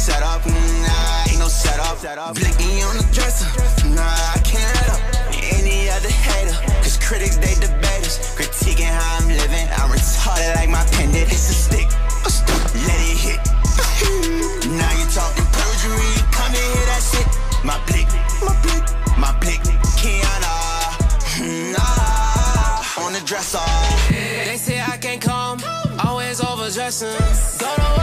setup, nah, ain't no setup. Blicky on the dresser, nah, I can't let up. Any other hater, cause critics they debate us. Critiquing how I'm living, I'm retarded like my pendant. It's a stick, a stick, let it hit. now you talking perjury, come and hear that shit. My blick, my blick, my blick, Kiana, hmm, nah, on the dresser. They say I can't come, always overdressing. Go to